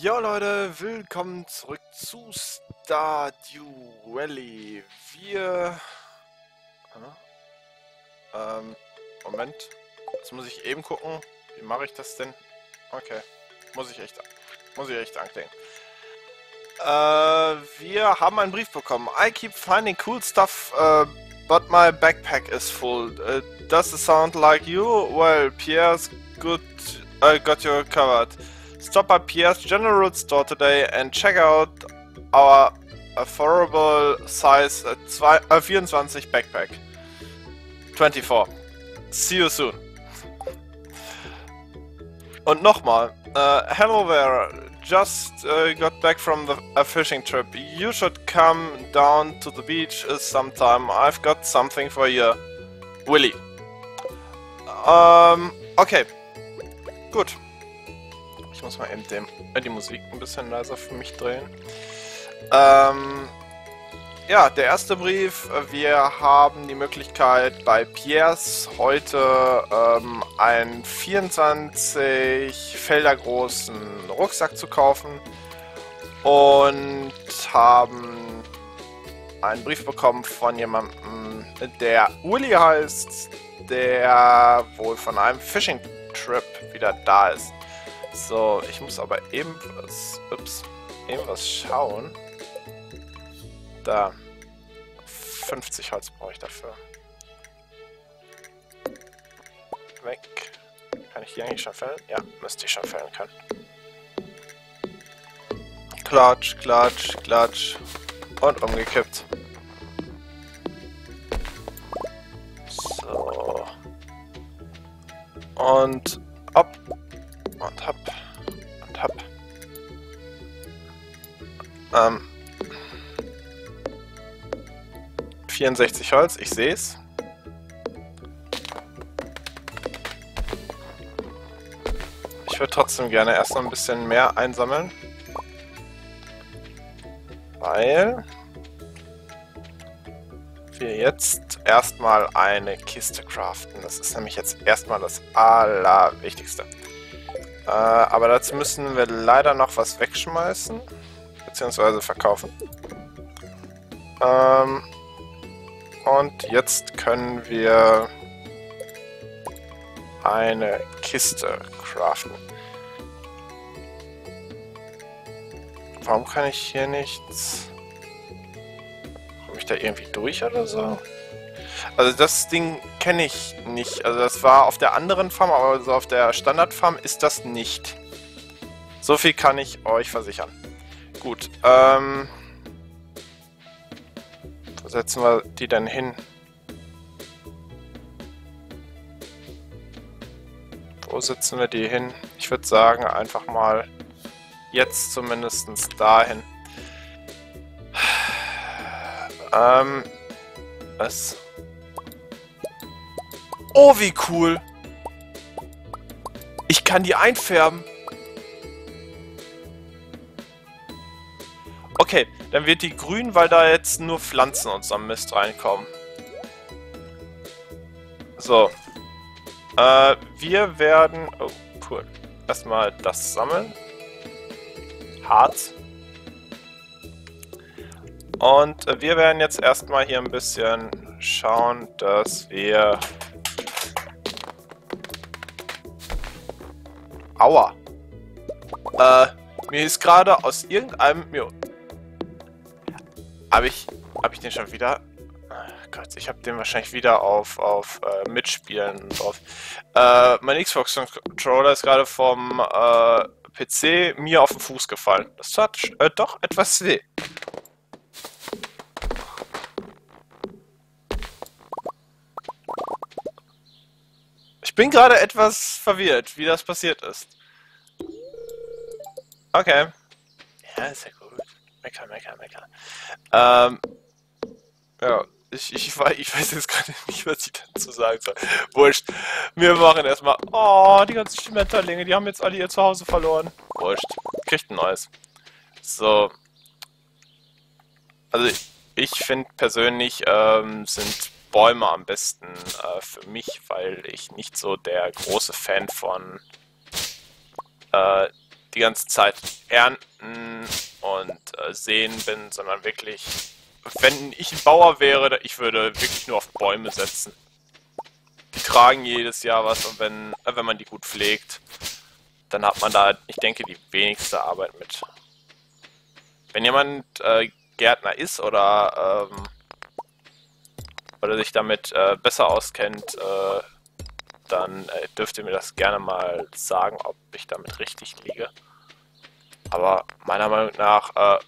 Jo Leute, willkommen zurück zu Stardew Valley. Wir... Ähm, Moment. Jetzt muss ich eben gucken. Wie mache ich das denn? Okay. Muss ich echt, muss ich echt anklicken. Äh, wir haben einen Brief bekommen. I keep finding cool stuff, uh, but my backpack is full. Uh, does it sound like you? Well, Pierre's good, uh, got you covered. Stop by Pierre's General Store today and check out our affordable size uh, 24 backpack. 24. See you soon. Und nochmal. Uh, hello there. Just uh, got back from the, a fishing trip. You should come down to the beach sometime. I've got something for you. Willy. Um, okay. Gut. Ich muss mal eben dem, äh, die Musik ein bisschen leiser für mich drehen. Ähm, ja, der erste Brief. Wir haben die Möglichkeit bei Piers heute ähm, einen 24 Felder großen Rucksack zu kaufen und haben einen Brief bekommen von jemandem, der Uli heißt, der wohl von einem Fishing Trip wieder da ist. So, ich muss aber eben was, ups, eben was schauen. Da. 50 Holz brauche ich dafür. Weg. Kann ich die eigentlich schon fällen? Ja, müsste ich schon fällen können. Klatsch, klatsch, klatsch. Und umgekippt. So. Und 64 Holz, ich sehe es. Ich würde trotzdem gerne erst noch ein bisschen mehr einsammeln. Weil wir jetzt erstmal eine Kiste craften. Das ist nämlich jetzt erstmal das Allerwichtigste. Äh, aber dazu müssen wir leider noch was wegschmeißen. Beziehungsweise verkaufen. Ähm, und jetzt können wir eine Kiste craften. Warum kann ich hier nichts... Komme ich da irgendwie durch oder so? Also das Ding kenne ich nicht. Also das war auf der anderen Farm, aber so auf der Standardfarm ist das nicht. So viel kann ich euch versichern. Gut, ähm... Setzen wir die denn hin? Wo setzen wir die hin? Ich würde sagen, einfach mal jetzt zumindest dahin. Ähm, was? Oh, wie cool! Ich kann die einfärben. Dann wird die grün, weil da jetzt nur Pflanzen und so am Mist reinkommen. So. Äh, wir werden... Oh, cool. Erstmal das sammeln. Harz. Und äh, wir werden jetzt erstmal hier ein bisschen schauen, dass wir... Aua. Äh, mir ist gerade aus irgendeinem... Mir habe ich, hab ich den schon wieder? Oh Gott, ich habe den wahrscheinlich wieder auf, auf äh, Mitspielen drauf. Äh, mein Xbox-Controller ist gerade vom äh, PC mir auf den Fuß gefallen. Das hat äh, doch etwas weh. Ich bin gerade etwas verwirrt, wie das passiert ist. Okay. Ja, ist ja gut. Mecker, mecker, mecker. Ähm, ja, ich, ich, ich weiß jetzt gerade nicht, was ich dazu sagen soll. Wurscht. Wir machen erstmal. Oh, die ganzen Schmetterlinge, die haben jetzt alle ihr Zuhause verloren. Wurscht. Kriegt ein neues. So. Also, ich, ich finde persönlich ähm, sind Bäume am besten äh, für mich, weil ich nicht so der große Fan von äh, die ganze Zeit ernten und äh, sehen bin, sondern wirklich, wenn ich ein Bauer wäre, ich würde wirklich nur auf Bäume setzen. Die tragen jedes Jahr was und wenn, äh, wenn man die gut pflegt, dann hat man da, ich denke, die wenigste Arbeit mit. Wenn jemand äh, Gärtner ist oder, ähm, oder sich damit äh, besser auskennt, äh, dann äh, dürft ihr mir das gerne mal sagen, ob ich damit richtig liege. Aber meiner Meinung nach, äh,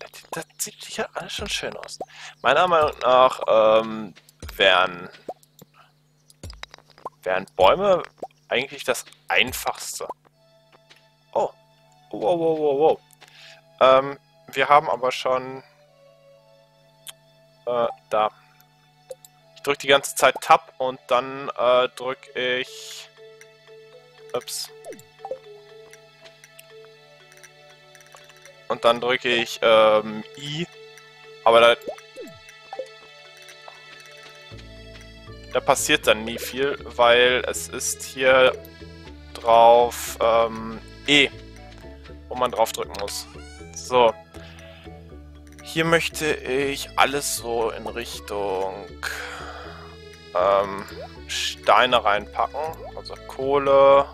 das, das sieht hier alles schon schön aus. Meiner Meinung nach ähm, wären, wären Bäume eigentlich das Einfachste. Oh. Wow, wow, wow, wow. Ähm, wir haben aber schon... Äh, da. Ich drücke die ganze Zeit Tab und dann äh, drücke ich... Ups. Und dann drücke ich ähm, I. Aber da... Da passiert dann nie viel, weil es ist hier drauf ähm, E, wo man drauf drücken muss. So. Hier möchte ich alles so in Richtung ähm, Steine reinpacken. Also Kohle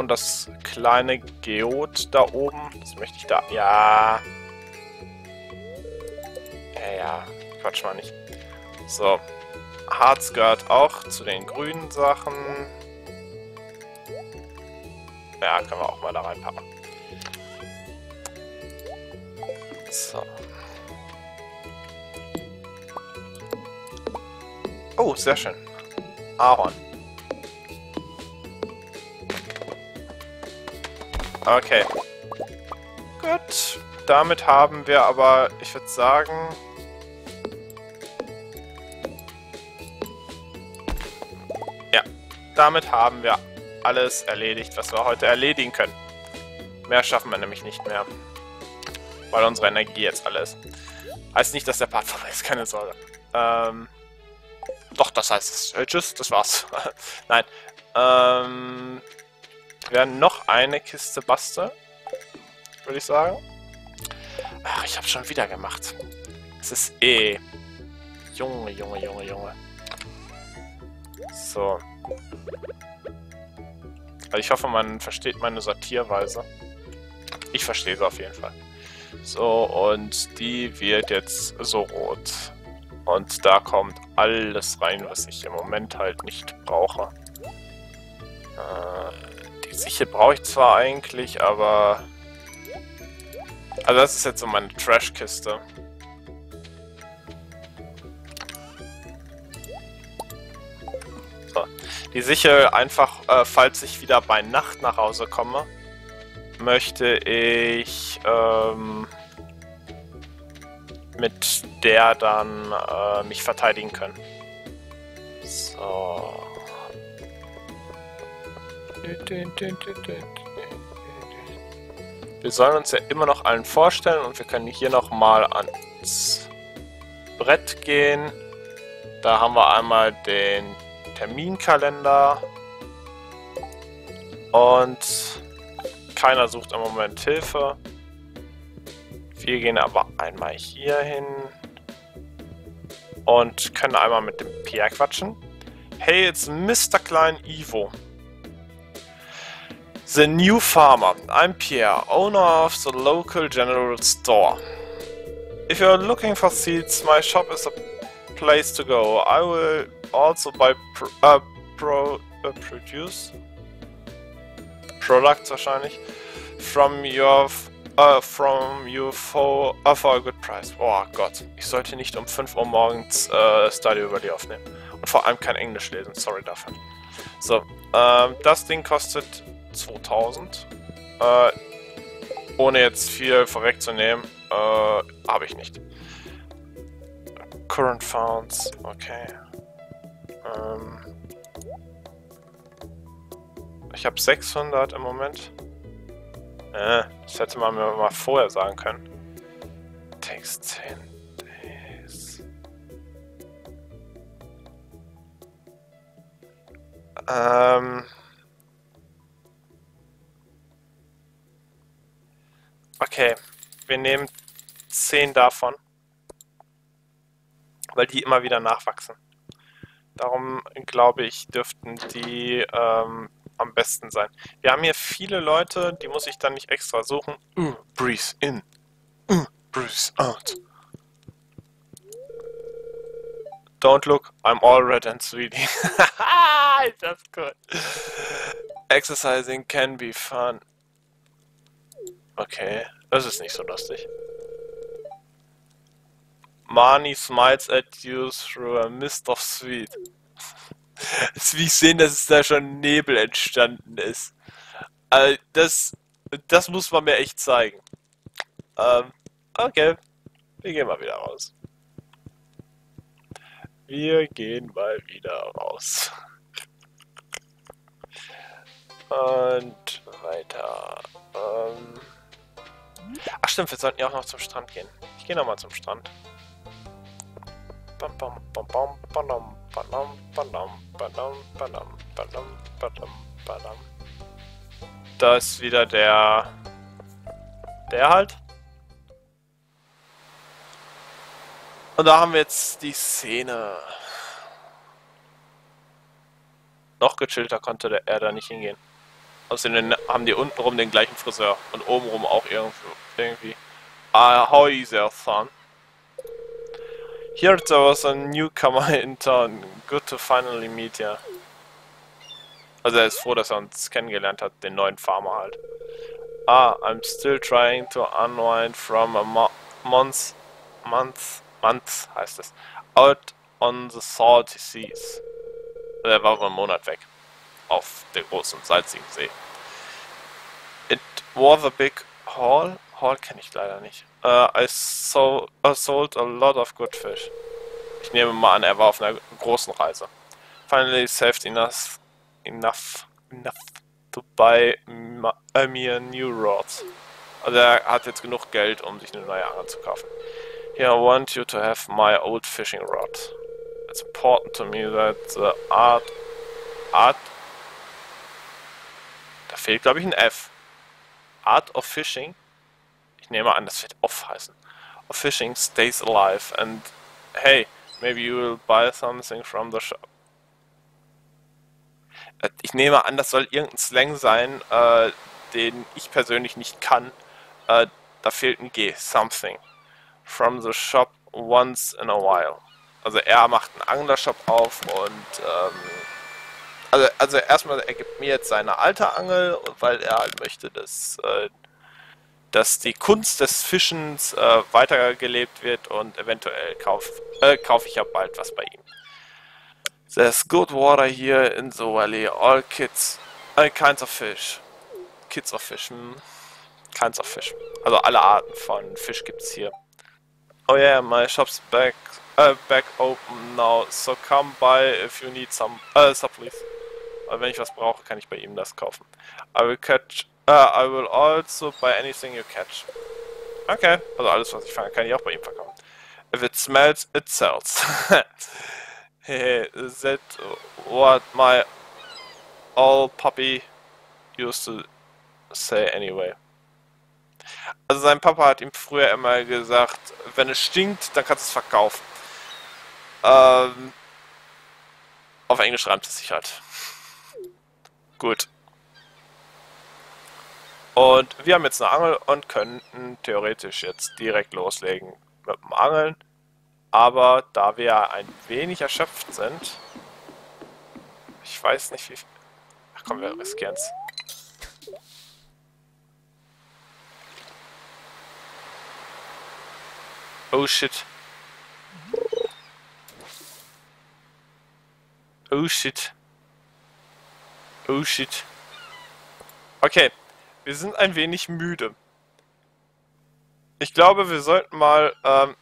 und das kleine Geod da oben. Das möchte ich da... Ja. Ja, ja. Quatsch mal nicht. So. Harz gehört auch zu den grünen Sachen. Ja, können wir auch mal da reinpacken. So. Oh, sehr schön. Ahorn. Okay. Gut. Damit haben wir aber, ich würde sagen... Ja. Damit haben wir alles erledigt, was wir heute erledigen können. Mehr schaffen wir nämlich nicht mehr. Weil unsere Energie jetzt alles. Heißt nicht, dass der Part vorbei ist, keine Sorge. Ähm, doch, das heißt es. Tschüss, das war's. Nein. Ähm, werden noch eine Kiste basteln. Würde ich sagen. Ach, ich habe schon wieder gemacht. Es ist eh... Junge, Junge, Junge, Junge. So. Also ich hoffe, man versteht meine Sortierweise. Ich verstehe sie auf jeden Fall. So, und die wird jetzt so rot. Und da kommt alles rein, was ich im Moment halt nicht brauche. Sichel brauche ich zwar eigentlich, aber... Also das ist jetzt so meine Trash-Kiste. Die Sichel einfach, äh, falls ich wieder bei Nacht nach Hause komme, möchte ich ähm, mit der dann äh, mich verteidigen können. So. Wir sollen uns ja immer noch allen vorstellen und wir können hier nochmal ans Brett gehen. Da haben wir einmal den Terminkalender. Und keiner sucht im Moment Hilfe. Wir gehen aber einmal hier hin und können einmal mit dem Pierre quatschen. Hey, it's Mr. Klein Ivo. The new farmer. I'm Pierre, owner of the local general store. If you're looking for seeds, my shop is a place to go. I will also buy pro, uh, pro uh, produce products wahrscheinlich from your uh, from you for, uh, for a good price. Oh Gott, ich sollte nicht um 5 Uhr morgens äh, Stadio Valley aufnehmen. Und vor allem kein Englisch lesen, sorry dafür. So, ähm, das Ding kostet 2000. Äh, ohne jetzt viel vorwegzunehmen, äh, habe ich nicht. Current Founds, okay. Ähm ich habe 600 im Moment. Äh, das hätte man mir mal vorher sagen können. Takes 10 days. Ähm... Okay, wir nehmen 10 davon. Weil die immer wieder nachwachsen. Darum glaube ich, dürften die ähm, am besten sein. Wir haben hier viele Leute, die muss ich dann nicht extra suchen. Uh, breathe in. Uh, breathe out. Don't look, I'm all red and sweetie. That's good. Exercising can be fun. Okay, das ist nicht so lustig. Marnie smiles at you through a mist of sweet. Wie ich sehen, dass es da schon Nebel entstanden ist. Also das, das muss man mir echt zeigen. Ähm, okay. Wir gehen mal wieder raus. Wir gehen mal wieder raus. Und weiter. Ähm Ach stimmt, wir sollten ja auch noch zum Strand gehen. Ich gehe nochmal zum Strand. Da ist wieder der... Der halt. Und da haben wir jetzt die Szene. Noch gechillter konnte er da nicht hingehen. Außerdem haben die untenrum den gleichen Friseur und obenrum auch Ah, how is there, son? Here there was a newcomer in town. Good to finally meet you. Also er ist froh, dass er uns kennengelernt hat, den neuen Farmer halt. Ah, I'm still trying to unwind from a mo month, month, month heißt es, out on the salty seas. Er war über einen Monat weg. Auf der großen salzigen See. It was a big haul. Hall kenne ich leider nicht. Uh, I, sold, I sold a lot of good fish. Ich nehme mal an, er war auf einer großen Reise. Finally saved enough, enough, enough to buy uh, me a new rod. Also er hat jetzt genug Geld, um sich eine neue Angel zu kaufen. Here, I want you to have my old fishing rod. It's important to me that the art... Art... Da fehlt, glaube ich, ein F. Art of Fishing ich nehme an, das wird off heißen. Fishing stays alive and hey, maybe you will buy something from the shop. Äh, ich nehme an, das soll irgendein Slang sein, äh, den ich persönlich nicht kann. Äh, da fehlt ein G. Something. From the shop once in a while. Also er macht einen Anglershop auf und ähm, also, also erstmal, er gibt mir jetzt seine alte Angel, weil er halt möchte, dass äh, dass die Kunst des Fischens äh, weitergelebt wird und eventuell kaufe äh, kauf ich ja bald was bei ihm. There's good water here in the valley, all kids, all kinds of fish. Kids of fish, hm. kinds of fish. Also alle Arten von Fisch gibt's hier. Oh yeah, my shop's back, uh, back open now, so come by if you need some, uh, supplies. Also wenn ich was brauche, kann ich bei ihm das kaufen. I will catch Uh, I will also buy anything you catch. Okay, also alles, was ich fange, kann ich auch bei ihm verkaufen. If it smells, it sells. That what my old puppy used to say anyway. Also sein Papa hat ihm früher immer gesagt, wenn es stinkt, dann kannst du es verkaufen. Ähm, auf Englisch reimt es sich halt. Gut. Und wir haben jetzt eine Angel und könnten theoretisch jetzt direkt loslegen mit dem Angeln. Aber da wir ein wenig erschöpft sind, ich weiß nicht wie. Ach komm, wir riskieren es. Oh shit. Oh shit. Oh shit. Okay, wir sind ein wenig müde. Ich glaube, wir sollten mal... Ähm,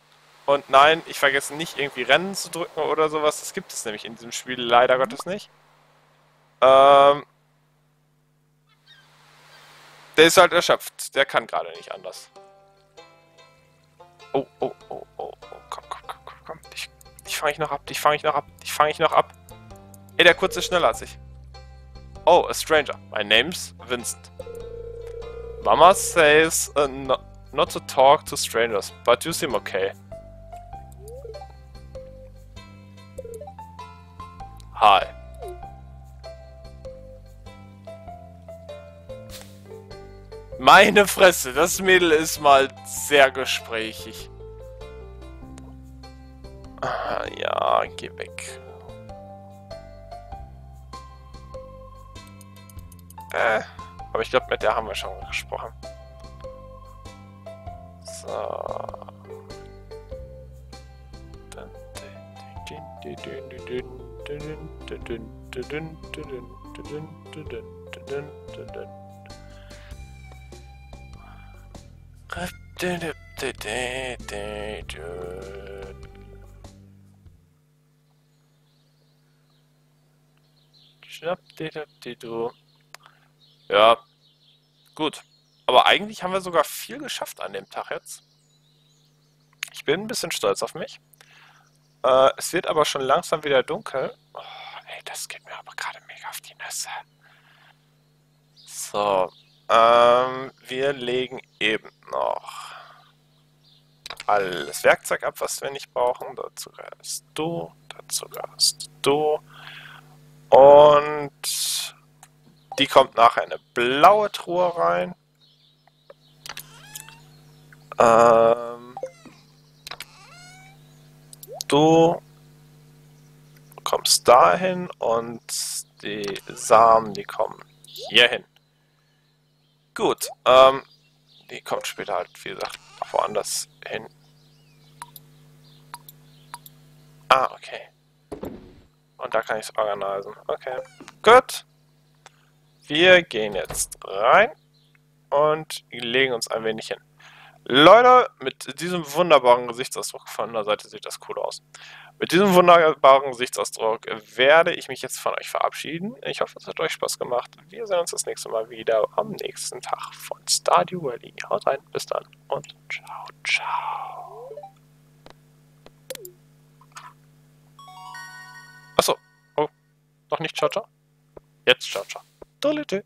und nein, ich vergesse nicht, irgendwie Rennen zu drücken oder sowas. Das gibt es nämlich in diesem Spiel leider Gottes nicht. Ähm, der ist halt erschöpft. Der kann gerade nicht anders. Oh, oh, oh, oh, oh. Komm, komm, komm, komm, komm. Dich, dich fange ich noch ab, dich fange ich noch ab, dich fange ich noch ab. Ey, der kurze schneller als ich. Oh, a stranger. My name's Vincent. Mama says uh, no, not to talk to strangers, but you seem okay. Hi. Meine Fresse, das Mädel ist mal sehr gesprächig. Ah, ja, geh weg. Äh, aber ich glaube, mit der haben wir schon gesprochen. So. Ja, gut. Aber eigentlich haben wir sogar viel geschafft an dem Tag jetzt. Ich bin ein bisschen stolz auf mich. Äh, es wird aber schon langsam wieder dunkel. Oh, ey, das geht mir aber gerade mega auf die Nüsse. So, ähm, wir legen eben noch alles Werkzeug ab, was wir nicht brauchen. Dazu gehörst du, dazu gehörst du. Und die kommt nachher in eine blaue Truhe rein. Ähm, du kommst dahin und die Samen, die kommen hier hin. Gut, ähm, die kommt später halt, wie gesagt, woanders hin. Ah, okay. Und da kann ich es organisieren. Okay. Gut. Wir gehen jetzt rein und legen uns ein wenig hin. Leute, mit diesem wunderbaren Gesichtsausdruck von der Seite sieht das cool aus. Mit diesem wunderbaren Gesichtsausdruck werde ich mich jetzt von euch verabschieden. Ich hoffe, es hat euch Spaß gemacht. Wir sehen uns das nächste Mal wieder am nächsten Tag von Stardew Valley. Haut rein, bis dann und ciao, ciao. Achso, oh, noch nicht ciao, ciao? Jetzt ciao, ciao. Da lytter.